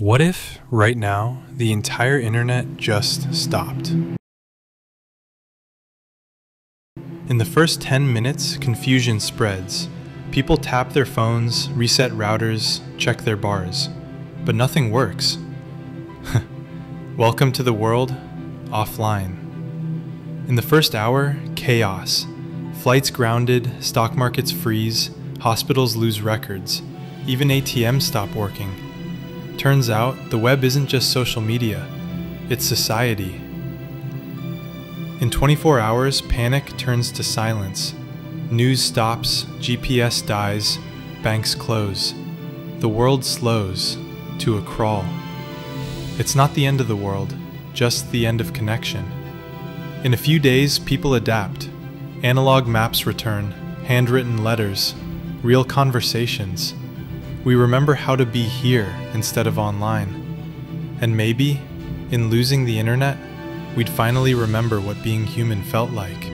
What if, right now, the entire internet just stopped? In the first 10 minutes, confusion spreads. People tap their phones, reset routers, check their bars. But nothing works. Welcome to the world offline. In the first hour, chaos. Flights grounded, stock markets freeze, hospitals lose records, even ATMs stop working. Turns out, the web isn't just social media, it's society. In 24 hours, panic turns to silence. News stops, GPS dies, banks close. The world slows to a crawl. It's not the end of the world, just the end of connection. In a few days, people adapt. Analog maps return, handwritten letters, real conversations. We remember how to be here instead of online. And maybe, in losing the internet, we'd finally remember what being human felt like.